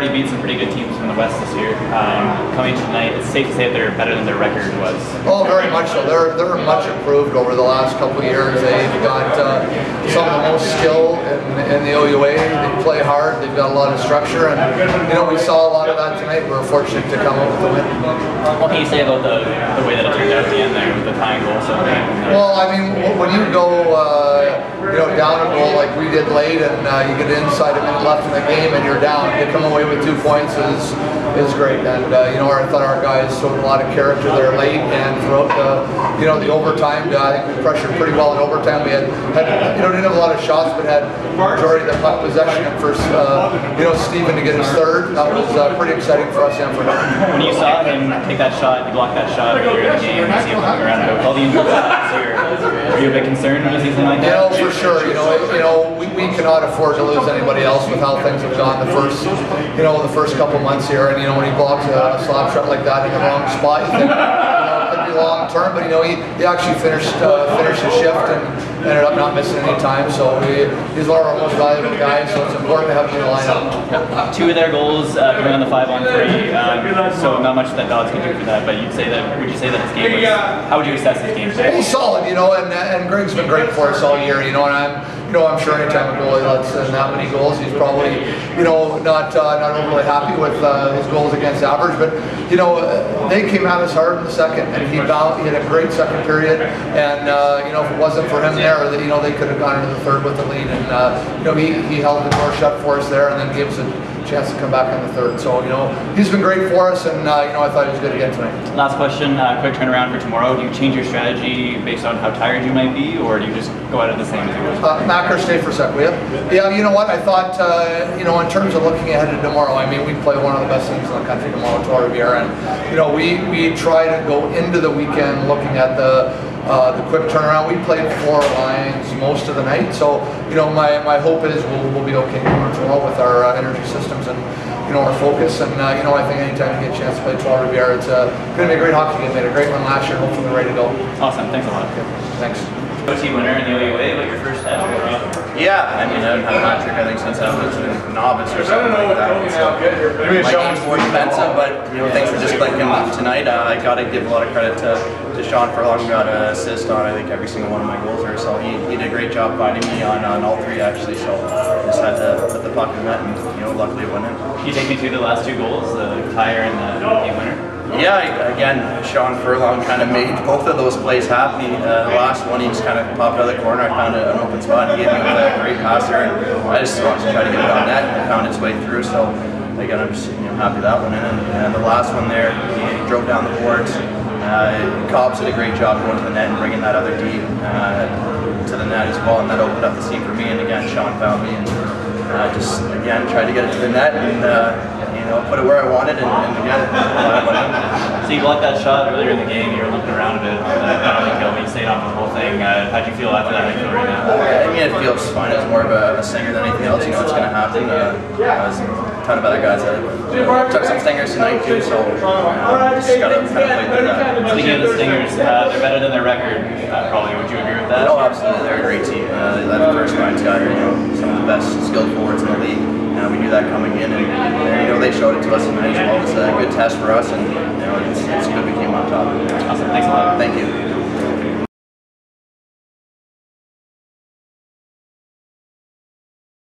already beat some pretty good teams from the West this year. Um, coming tonight, it's safe to say they're better than their record was. Oh, very much so. They're they're much improved over the last couple of years. They've got uh, some of the most skill in, in the OUA. They play hard. They've got a lot of structure, and you know we saw a lot of that tonight. We are fortunate to come up with the win. What can you say about the, the way that it turned out at the end there with the tying goal? So well, I mean, when you go. Uh, you know, down a goal like we did late, and uh, you get inside a minute left in the game, and you're down. You come away with two points is is great. And uh, you know, I thought our guys showed a lot of character there late, and throughout the you know the overtime, uh, I think we pressured pretty well in overtime. We had, had you know didn't have a lot of shots, but had majority of the puck possession. And for uh, you know Stephen to get his third, that was uh, pretty exciting for us and for him. When you saw him take that shot, he blocked that shot earlier in the game, you see him coming around all the injuries last year. Are you a bit concerned when you see something like that? You know, for sure. You know, you know, we, we cannot afford to lose anybody else with how things have gone the first, you know, the first couple months here. And you know, when he blocks a, a slap shot like that in the wrong spot, you think, you know, it could be long term. But you know, he, he actually finished uh, finished his shift and ended up not missing any time. So we, he's one of our most valuable guys. So it's important to have him in the lineup. Two of their goals uh, coming on the five on three. Um, so not much that Dodds can do for that. But you'd say that would you say that his game was? How would you assess his game today? He's solid, you know, and and Greg's been great for us all year, you know, and I'm you know, I'm sure anytime a goalie lets in that many goals, he's probably, you know, not uh, not overly happy with uh, his goals against average. But you know, they came at us hard in the second, and he bound, he had a great second period. And uh, you know, if it wasn't for him there, you know, they could have gone into the third with the lead. And uh, you know, he he held the door shut for us there, and then gave us a chance to come back on the third. So, you know, he's been great for us, and, uh, you know, I thought he was good again tonight. Last question, uh, quick turnaround for tomorrow. Do you change your strategy based on how tired you might be, or do you just go out of the same as you were? Uh, Macker, stay for a sec, will you? Yeah, you know what? I thought, uh, you know, in terms of looking ahead to tomorrow, I mean, we play one of the best teams in the country tomorrow, Trois-Rivières, and, you know, we, we try to go into the weekend looking at the uh, the quick turnaround. We played four lines most of the night, so you know my, my hope is we'll, we'll be okay tomorrow with our uh, energy systems and you know our focus. And uh, you know I think anytime you get a chance to play Trois-Rivières, it's uh, going to be a great hockey game. They had a great one last year. Hopefully we're ready to go. Awesome. Thanks a lot. Okay. Thanks. OT winner in the OUA, but your first hat Yeah, I mean, I haven't had a hat trick, I think, since I was a novice or something like that. So, my game's more defensive, but, you know, things were just clicking tonight. Uh, I got to give a lot of credit to, to Sean Furlong, got an assist on, I think, every single one of my goals there. So he, he did a great job finding me on, on all three, actually. So had to put the puck in net and, you know, luckily it. Can you take me through the last two goals, the tire and the game winner? Yeah, again, Sean Furlong kind of made both of those plays happen. Uh, the last one, he just kind of popped out of the corner. I found an open spot and gave me a great pass there. And I just wanted to try to get it on net and it found its way through. So again, I'm just you know, happy that one. And, and the last one there, he drove down the boards. Uh, Cobbs did a great job going to the net and bringing that other D uh, to the net as well. And that opened up the seam for me. And again, Sean found me and uh, just again tried to get it to the net. And uh, know, put it where I wanted and, and again, So you blocked that shot earlier in the game, you were looking around a bit on the penalty kill, but you stayed on the whole thing. Uh, how'd you feel after that? How you feel right now? I mean, it feels fine. It's more of a, a stinger than anything else. You know what's going to happen. Uh, there's a ton of other guys that took some stingers tonight too, so just got to kind of play through that. Speaking of the stingers, uh, they're better than their record, uh, probably. Would you agree with that? No, absolutely. They're a great team. Uh, that first line's got you know, some of the best skilled forwards in the league. Uh, we knew that coming in, and you know they showed it to us tonight as well. It's a good test for us, and you know it's, it's good we came on top. Awesome. Thanks a lot. Thank you.